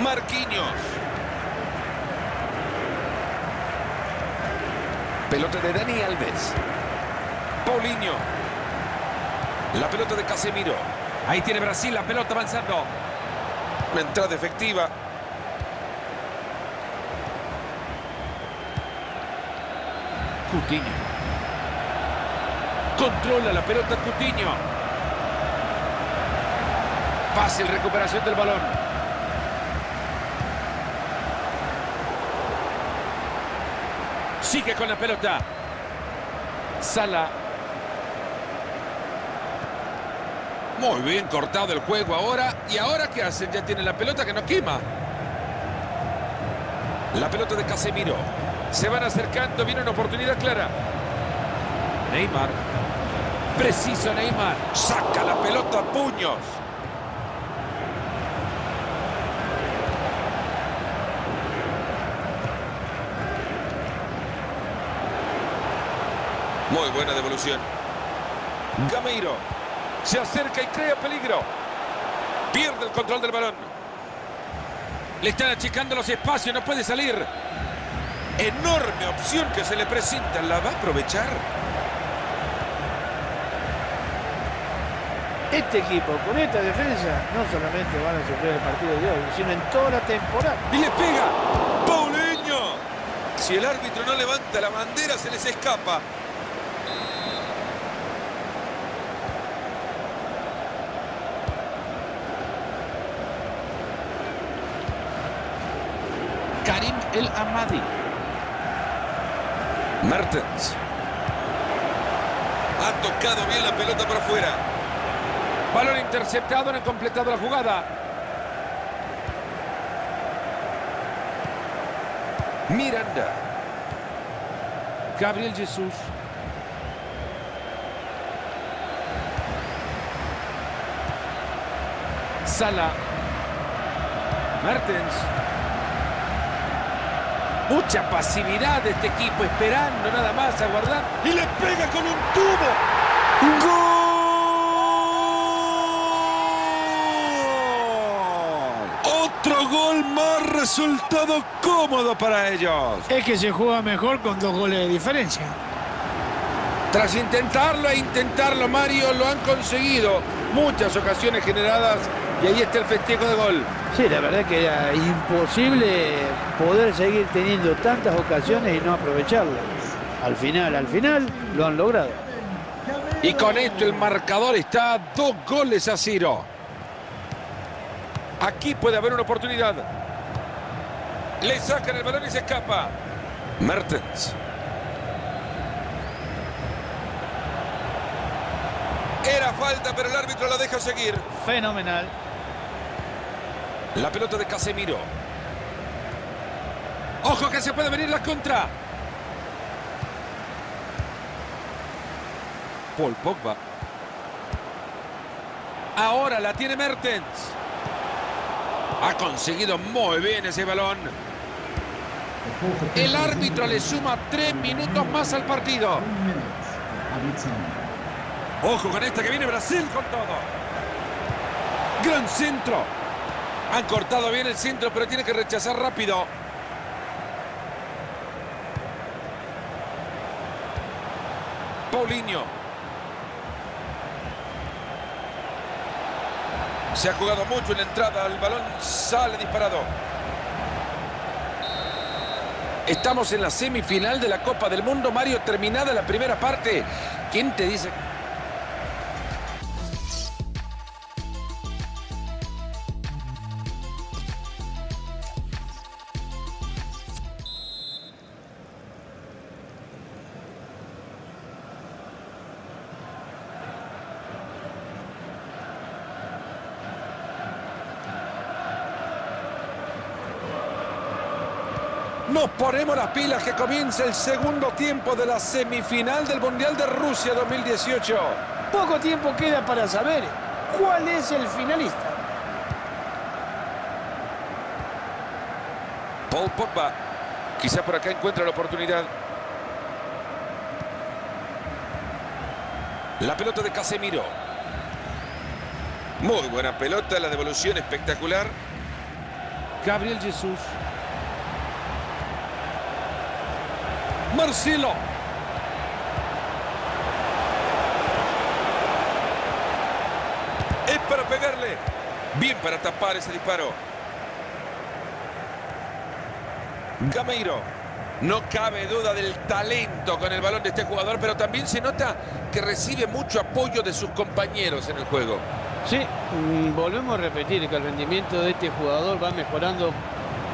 Marquinhos. Pelota de Dani Alves. Paulinho. La pelota de Casemiro. Ahí tiene Brasil la pelota avanzando. Entrada efectiva. Coutinho. Controla la pelota Coutinho. Fácil recuperación del balón. Sigue con la pelota. Sala. Muy bien cortado el juego ahora. ¿Y ahora qué hacen? Ya tienen la pelota que no quema. La pelota de Casemiro. Se van acercando. Viene una oportunidad clara. Neymar. Preciso Neymar. Saca la pelota a puños. Muy buena devolución. Gameiro. Se acerca y crea peligro. Pierde el control del balón. Le están achicando los espacios, no puede salir. Enorme opción que se le presenta. ¿La va a aprovechar? Este equipo, con esta defensa, no solamente van a sufrir el partido de hoy, sino en toda la temporada. Y le pega. Paulinho. Si el árbitro no levanta la bandera, se les escapa. Karim El Amadi. Mertens. Ha tocado bien la pelota por afuera. Balón interceptado, no han completado la jugada. Miranda. Gabriel Jesús. Sala. Mertens. Mucha pasividad de este equipo, esperando nada más, aguardando. Y le pega con un tubo. ¡Gol! Otro gol más resultado cómodo para ellos. Es que se juega mejor con dos goles de diferencia. Tras intentarlo e intentarlo, Mario, lo han conseguido. Muchas ocasiones generadas y ahí está el festejo de gol. Sí, la verdad que era imposible poder seguir teniendo tantas ocasiones y no aprovecharlas. Al final, al final, lo han logrado. Y con esto el marcador está a dos goles a cero. Aquí puede haber una oportunidad. Le sacan el balón y se escapa. Mertens. Falta, pero el árbitro la deja seguir. Fenomenal. La pelota de Casemiro. ¡Ojo que se puede venir la contra! Paul Pogba. Ahora la tiene Mertens. Ha conseguido muy bien ese balón. El árbitro le suma tres minutos más al partido. Ojo con esta que viene Brasil con todo. Gran centro. Han cortado bien el centro, pero tiene que rechazar rápido. Paulinho. Se ha jugado mucho en la entrada. El balón sale disparado. Estamos en la semifinal de la Copa del Mundo. Mario, terminada la primera parte. ¿Quién te dice? Nos ponemos las pilas que comienza el segundo tiempo de la semifinal del Mundial de Rusia 2018. Poco tiempo queda para saber cuál es el finalista. Paul Pogba. Quizá por acá encuentra la oportunidad. La pelota de Casemiro. Muy buena pelota, la devolución espectacular. Gabriel Jesús. Marcelo. Es para pegarle. Bien para tapar ese disparo. Gameiro. No cabe duda del talento con el balón de este jugador, pero también se nota que recibe mucho apoyo de sus compañeros en el juego. Sí, mm, volvemos a repetir que el rendimiento de este jugador va mejorando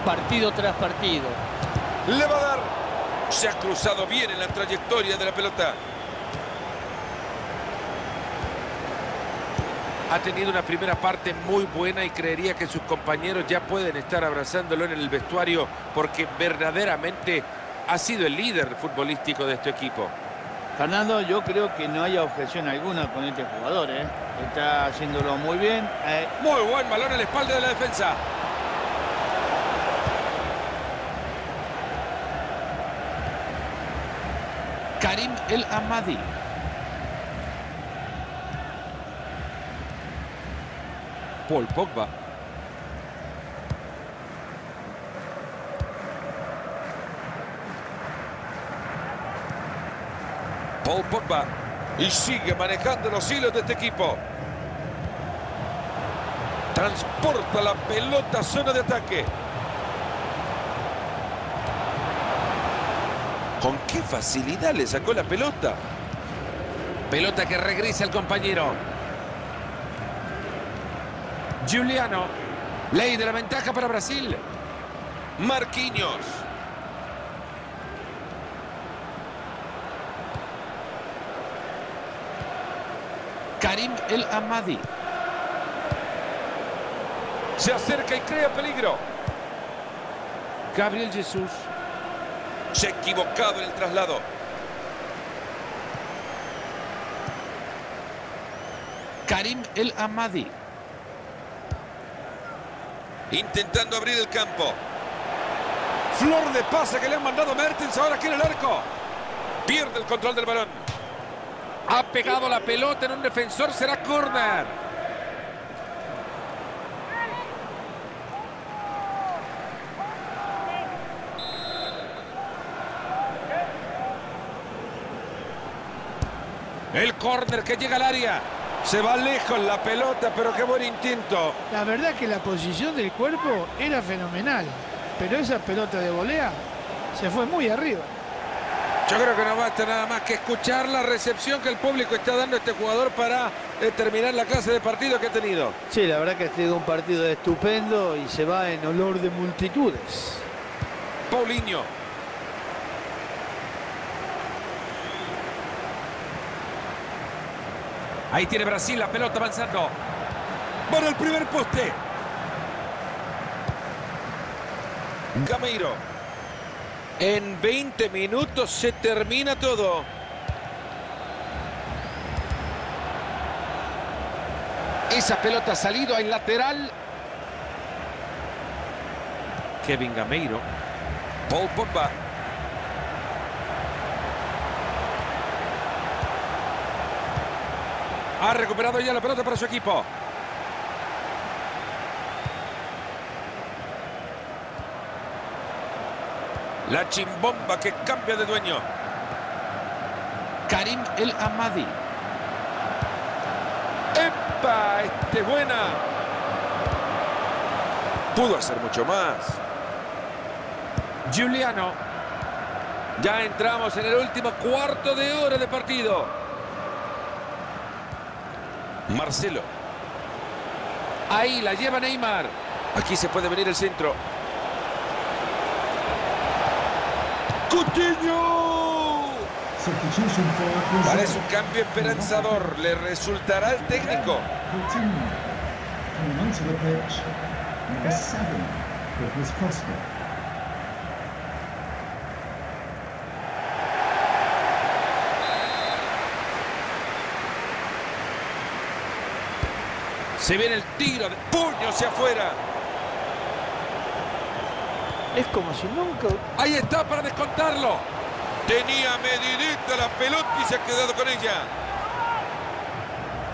partido tras partido. Le va a dar. Se ha cruzado bien en la trayectoria de la pelota. Ha tenido una primera parte muy buena y creería que sus compañeros ya pueden estar abrazándolo en el vestuario porque verdaderamente ha sido el líder futbolístico de este equipo. Fernando, yo creo que no haya objeción alguna con este jugador. ¿eh? Está haciéndolo muy bien. Eh, Muy buen balón en la espalda de la defensa. Karim El Amadi. Paul Pogba. Paul Pogba. Y sigue manejando los hilos de este equipo. Transporta la pelota a zona de ataque. Con qué facilidad le sacó la pelota. Pelota que regresa al compañero. Giuliano. Ley de la ventaja para Brasil. Marquinhos. Karim El Amadi. Se acerca y crea peligro. Gabriel Jesús. Se ha equivocado en el traslado. Karim El Amadi. Intentando abrir el campo. Flor de pase que le han mandado Mertens. Ahora quiere el arco. Pierde el control del balón. Ha pegado la pelota en un defensor. Será córner. El córner que llega al área. Se va lejos la pelota, pero qué buen intento. La verdad que la posición del cuerpo era fenomenal, pero esa pelota de volea se fue muy arriba. Yo creo que no basta nada más que escuchar la recepción que el público está dando a este jugador para terminar la clase de partido que ha tenido. sí, la verdad que ha sido un partido estupendo y se va en olor de multitudes. Paulinho. Ahí tiene Brasil la pelota avanzando. Para el primer poste. Gameiro. En 20 minutos se termina todo. Esa pelota ha salido al lateral. Kevin Gameiro. Paul Pogba. Ha recuperado ya la pelota para su equipo. La chimbomba que cambia de dueño. Karim El Amadi. ¡Epa! Este es buena. Pudo hacer mucho más. Giuliano. Ya entramos en el último cuarto de hora de partido. Marcelo. Ahí la lleva Neymar. Aquí se puede venir el centro. ¡Coutinho! Parece un cambio esperanzador. ¿Le resultará al técnico? Coutinho. Se viene el tiro de puño hacia afuera. Es como si nunca... Ahí está para descontarlo. Tenía medidita la pelota y se ha quedado con ella.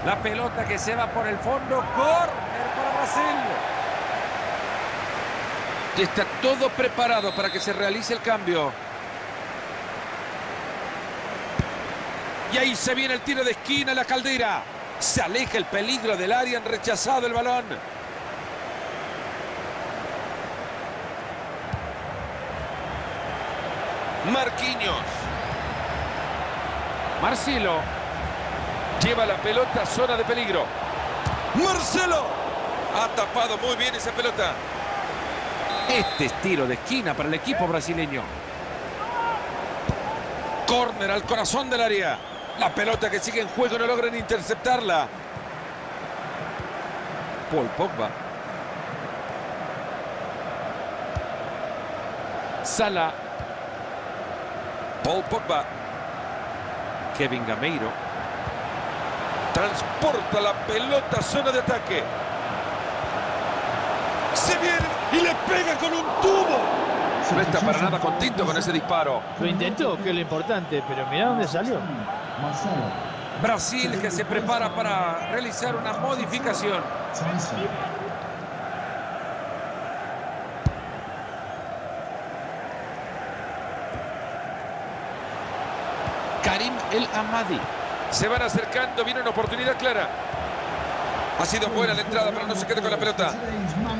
La pelota que se va por el fondo. Corner para Brasil. Está todo preparado para que se realice el cambio. Y ahí se viene el tiro de esquina, la caldera. Se aleja el peligro del área, han rechazado el balón. Marquinhos. Marcelo. Lleva la pelota a zona de peligro. Marcelo. Ha tapado muy bien esa pelota. Este es tiro de esquina para el equipo brasileño. Corner al corazón del área. La pelota que sigue en juego no logran interceptarla. Paul Pogba. Sala. Paul Pogba Kevin Gameiro. transporta la pelota a zona de ataque. Se viene y le pega con un tubo. No está para nada contento con ese disparo. Lo intentó, que es lo importante, pero mirá dónde salió. Brasil que se prepara para realizar una modificación. Karim El Amadi. Se van acercando, viene una oportunidad clara. Ha sido buena la entrada, pero no se quede con la pelota. Today's man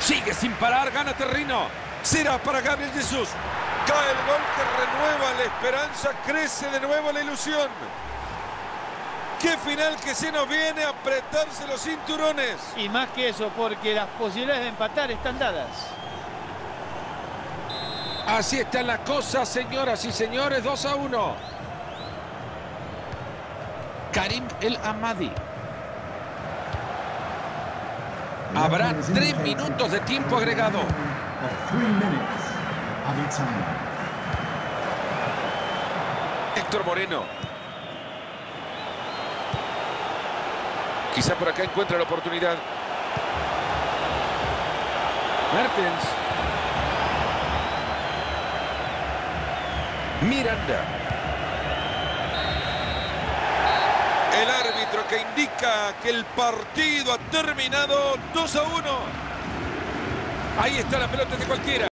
Sigue sin parar, gana terreno. Será para Gabriel Jesús. Cae el gol que renueva la esperanza, crece de nuevo la ilusión. Qué final que se nos viene a apretarse los cinturones. Y más que eso, porque las posibilidades de empatar están dadas. Así está la cosa, señoras y señores, 2 a 1. Karim El Amadi. Habrá tres minutos de tiempo agregado. Héctor Moreno. Quizá por acá encuentra la oportunidad. Mertens. Miranda. Que indica que el partido ha terminado 2 a 1. Ahí está la pelota de cualquiera.